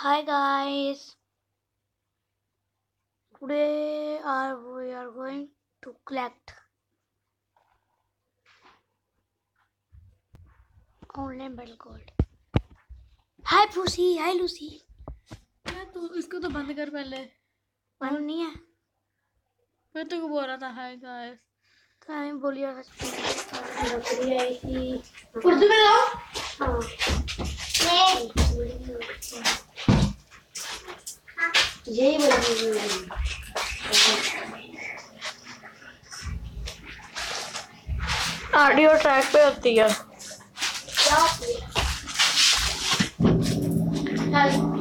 Hi guys. Today are we are going to collect online battle gold. Hi Pussy. Hi Lucy. यार तू इसको तो बंद कर पहले मालूम नहीं है फिर तो बोल रहा था हाय गाइस तो हमें बोलिए आई थी उर्दू में गाओ हाँ यही ऑडियो ट्रैक पे होती है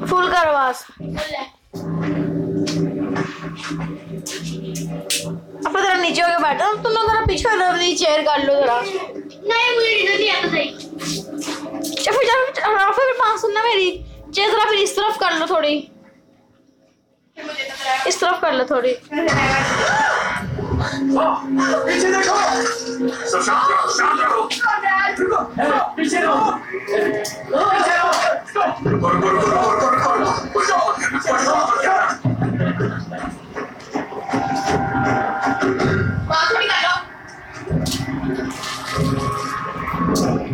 फुल कर आवाज़ अब जरा नीचे होके बैठो तुम लोग जरा पीछे अपनी चेयर कर लो जरा नहीं मुझे डिनर नहीं आता सही चल फिर जरा हाँ, फिर बात सुनना मेरी चेयर जरा फिर इस तरफ़ कर लो थोड़ी इस तरफ़ कर लो थोड़ी पीछे देखो सब शांत शांत रहो रुको पीछे रहो पीछे रहो रुको रुको रुको रुको रुको रुको रुको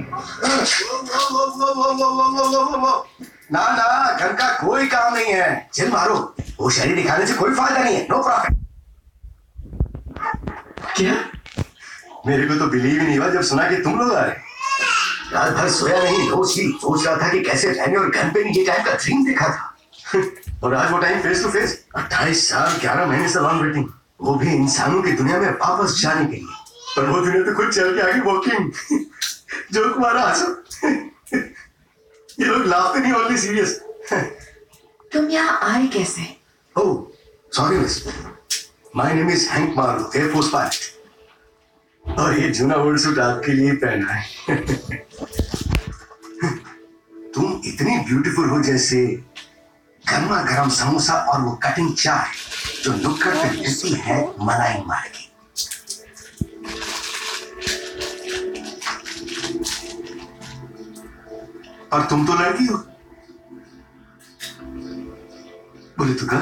वो, वो, वो, वो, वो, वो, वो, वो, वो, वो। ना ना घर का कोई काम नहीं है। चिल मारो। वो शरीर दिखाने से कोई फ़ायदा नहीं है। नो प्रॉफिट क्या? मेरे को तो बिलीव ही नहीं हुआ जब सुना कि तुम लोग आए। रात भर सोया नहीं नो स्लीप सोच रहा था कि कैसे रहने और घर पे ये टाइम का ड्रीम देखा था। और आज वो टाइम फेस टू फेस अट्ठाईस साल ग्यारह महीने से लॉन्ग वेटिंग वो भी इंसानों की दुनिया में वापस जाने के लिए। पर वो दुनिया तो खुद चल के आगे वॉकिंग जो तुम्हारा हंसो लोग लाफते नहीं ओनली सीरियस तुम यहाँ आए कैसे Oh, sorry, miss. My name is Hank Maru, Air Force pilot. और ये जूना ओल्ड सूट आपके लिए पहना है तुम इतनी ब्यूटीफुल हो जैसे गर्मा गर्म समोसा और वो कटिंग चाय जो नुक्कड़ पे मिलती है मलाई मार की और तुम तो लड़की हो। बोले तो कर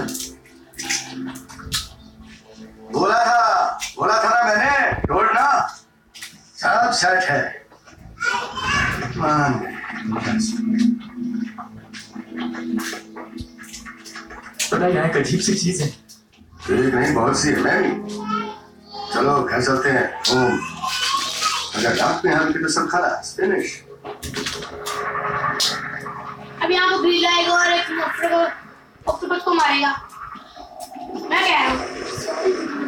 बोला था बोला था ना मैंने छोड़ना सब सेट है। मान पता यहाँ एक अजीब सी चीज़ है। एक नहीं बहुत सी है मैं चलो घर चलते हैं। ओम। अगर रात में हम तो सब खलास। फिनिश अब यहाँ को ग्रिल आएगा और एक ऑक्टोपस को मारेगा मैं कह रहा हूँ हाँ,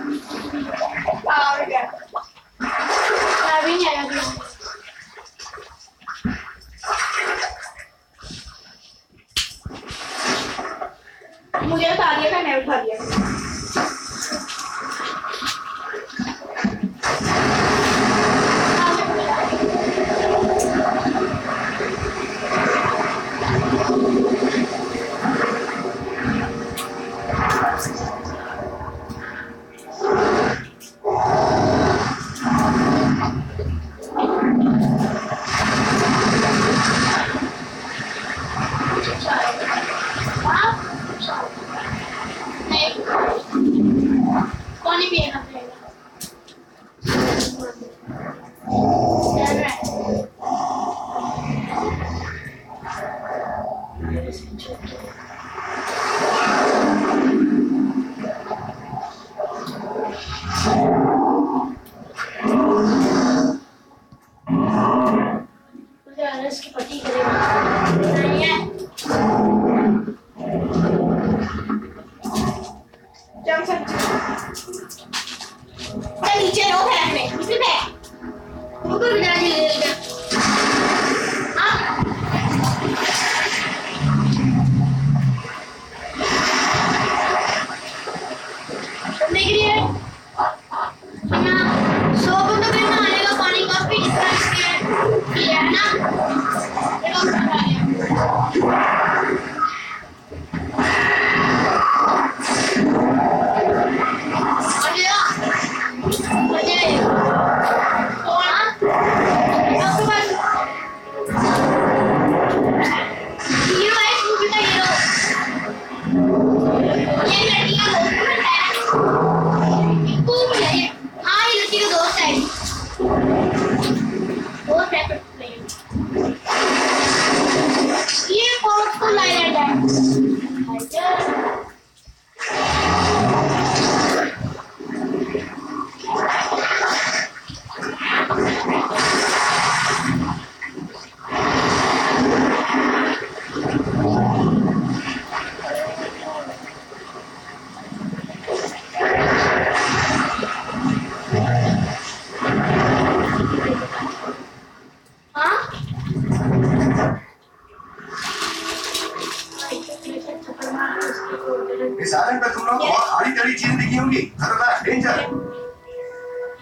आइलैंड पे तुम लोग बहुत आड़ी टेढ़ी चीज़ें दिखी होंगी। खतरनाक डेंजर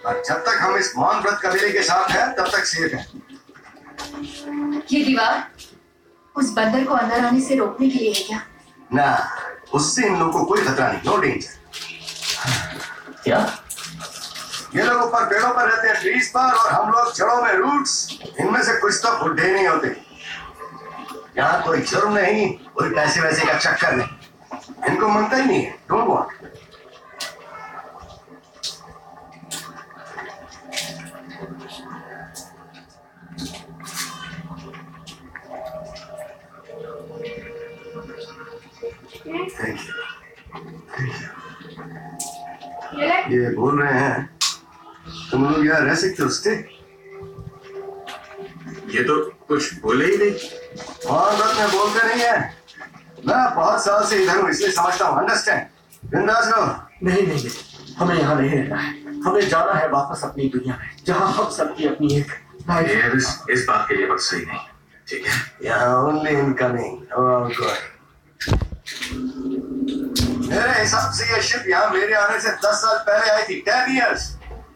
और जब तक हम इस मौन व्रत कबीले के साथ हैं तब तक सेफ़ हैं। ये दीवार उस बंदर को अंदर आने से रोकने के लिए है क्या? ना उससे इन लोगों को कोई खतरा नहीं नो डेंजर क्या? ये लोग ऊपर पेड़ों पर रहते हैं ट्रीज पर और हम लोग जड़ों में रूट्स इनमें से कुछ तो बुढ़े नहीं होते। यहाँ कोई जुर्म नहीं कोई पैसे वैसे का चक्कर नहीं। इनको मनता ही नहीं है। डोंट वांट थैंक यू ये ले। ये बोल रहे हैं। तुम लोग यहाँ रह सकते हो उससे ये तो कुछ बोले ही नहीं। हाँ बस मैं बोलते नहीं है। मैं बहुत साल से इधर हूँ इसलिए समझता हूँ अंडरस्टैंड बिंदास रहो। नहीं नहीं नहीं हमें यहाँ नहीं रहना है। हमें जाना है वापस अपनी दुनिया में जहाँ हम सबकी अपनी एक लाइफ इस, इस बात के लिए वक्त सही नहीं ठीक है? यहाँ ओनली इनकमिंग गोइंग मेरे हिसाब से ये शिप यहाँ मेरे आने से दस साल पहले आई थी टेन इयर्स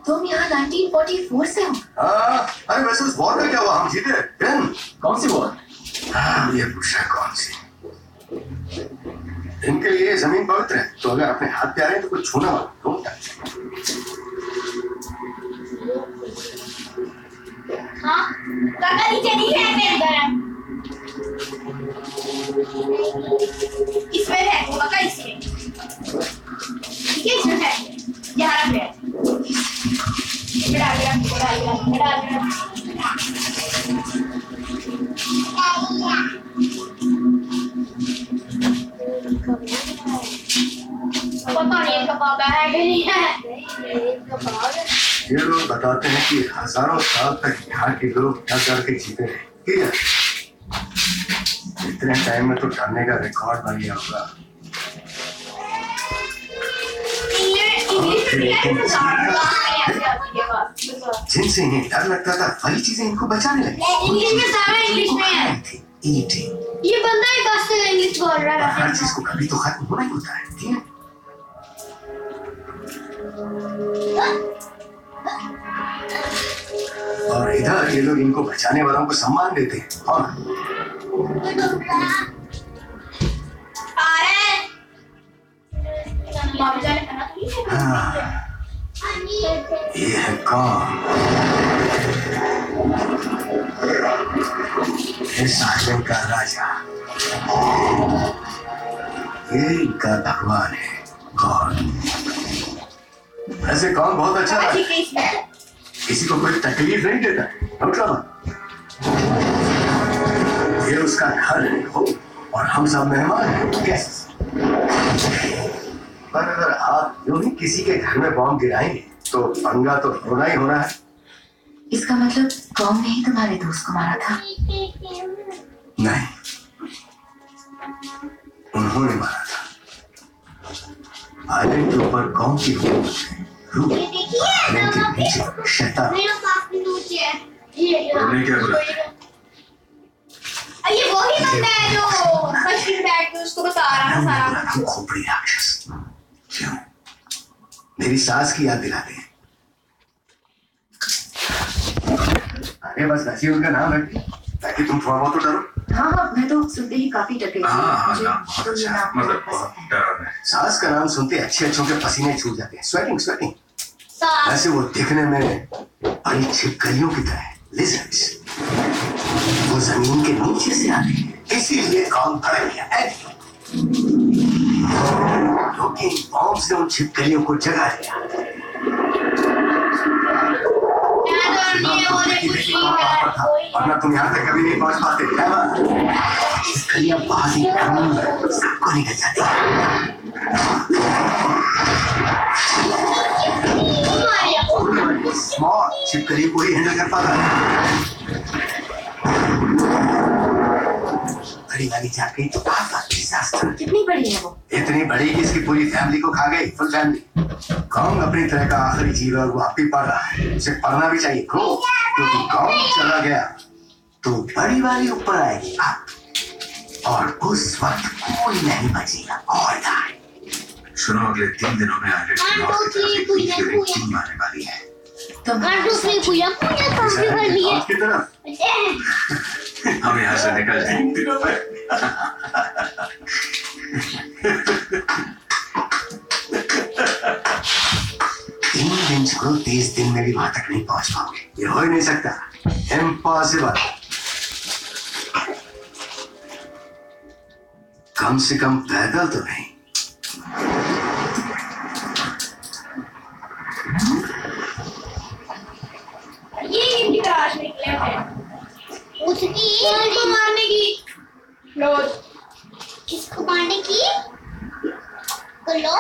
तुम यहाँ 1944 से हो। हाँ अरे वैसे उस वॉर में क्या हुआ? हम जीते। कौन सी वॉर हाँ, ये पूछ रहा कौन सी? इनके लिए ज़मीन पवित्र है। तो अगर अपने हाथ प्यारे हैं तो कुछ छूना मत। टच हाँ काका नीचे नहीं है अंदर इसमें कबाब है नहीं है? ये लोग बताते हैं कि हज़ारों साल तक यहाँ के लोग क्या करके जीते रहे ठीक है? इतने टाइम में तो ठंडे का रिकॉर्ड बन गया होगा। बात जिनसे इन्हें डर लगता था वही चीज़ें इनको बचाने लगी। इंग्लिश में सारा इंग्लिश में है। ये बंदा ही बस इंग्लिश बोल रहा है? हर चीज़ को कभी तो खत्म होना ही होता है ठीक है? और इधर ये लोग इनको बचाने वालों को सम्मान देते हैं हैं। हाँ, ये है कौन? आइलैंड का राजा। ये इनका भगवान है। वैसे कौन बहुत अच्छा है। किसी को कोई तकलीफ़ नहीं देता। ट्रबल ये उसका घर है हो और हम सब मेहमान हैं गेस्ट पर अगर आप यूँ ही किसी के घर में बॉम्ब गिराएँगे तो पंगा तो होना ही होना है। इसका मतलब कौन ने ही तुम्हारे दोस्त को मारा था। नहीं। उन्होंने मारा था। आइलैंड के ऊपर कौन की हुकूमत है। रूह ये देखिए मेरा नीचे है ये क्या बोला? बंदा है जो मशीन बैठ के उसको बता रहा था सारा तुम खोपड़ी राक्षस क्यों मेरी सास की याद दिलाते हैं अरे बस वैसे उनका नाम दिया, ताकि तुम थोड़ा बहुत तो डरो हाँ हाँ मैं तो सुनते ही काफ़ी डर गई हाँ हाँ है मतलब है सास का नाम सुनते अच्छे अच्छों के पसीने छूट जाते हैं स्वेटिंग स्वेटिंग वैसे वो दिखने में बड़ी छिपकलियों की तरह लिजर्ड्स वो ज़मीन के नीचे से आते हैं इसीलिए काम भड़क गया है क्योंकि बॉम्ब से उन छिपकलियों को जगा दिया। वरना तुम यहाँ तक कभी नहीं पहुँच पाते? इस बहुत ही कम सबको निकल जाती स्मॉल छिपकली को ही हैंडल कर पाता है। बड़ी वाली जाके तो आपका डिजास्टर कितनी बड़ी है वो? इतनी बड़ी कि इसकी पूरी फैमिली को खा गई फुल फैमिली कौन अपनी तरह का आखिरी जीव है वो आप ही पढ़ रहा है। उसे पढ़ना भी चाहिए। गो क्योंकि कौन चला गया। तो बड़ी वाली ऊपर आएगी आप। और उस वक्त कोई नहीं बचेगा। और. सुनो अगले तीन दिनों में two, three, Pooja, Pooja. Team आने वाली है। पूजा कर लिए नॉर्थ तरफ़? हम यहाँ से निकल जाए तीन दिन छोड़ो तीस दिन में भी वहाँ तक नहीं पहुँच पाओगे। ये हो ही नहीं सकता। इम्पॉसिबल कम से कम पैदल तो नहीं ये इनकी तलाश निकले हैं उसकी को मारने की लो किसको मारने की लो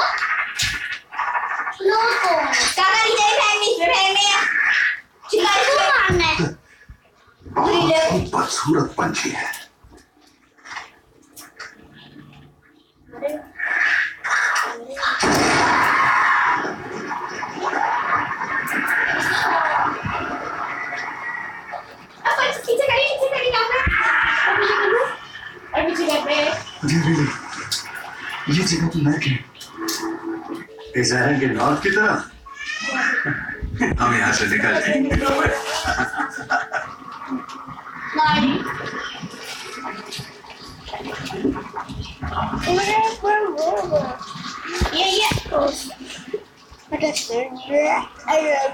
लो को काका इधर फेंकनी इसमें फेंकने है चिल्ला इसको मारना है बहुत ही बदसूरत पंछी है अब पीछे करी पीछे करी काका और पीछे कर लो और पीछे कर पंछी है। ये जगह तो क्या इस शहर के नॉर्थ की तरफ़ हम यहाँ से निकल जाए नहीं ये ये